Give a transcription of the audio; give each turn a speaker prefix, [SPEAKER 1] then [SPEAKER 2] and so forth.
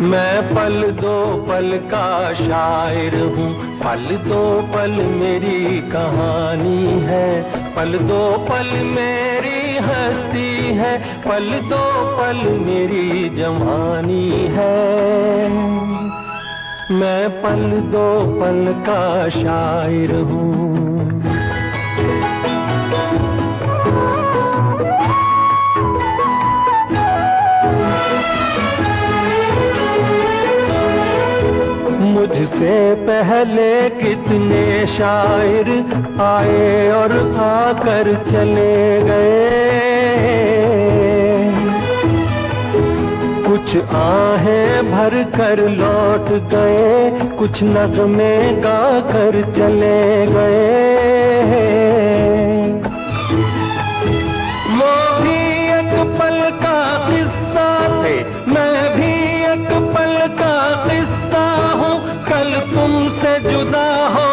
[SPEAKER 1] मैं पल दो पल का शायर हूँ। पल दो पल मेरी कहानी है। पल दो पल मेरी हस्ती है। पल दो पल मेरी जवानी है। मैं पल दो पल का शायर हूँ। मुझसे पहले कितने शायर आए और आकर चले गए। कुछ आहें भर कर लौट गए, कुछ नगमे गा कर चले गए। तुमसे जुदा हो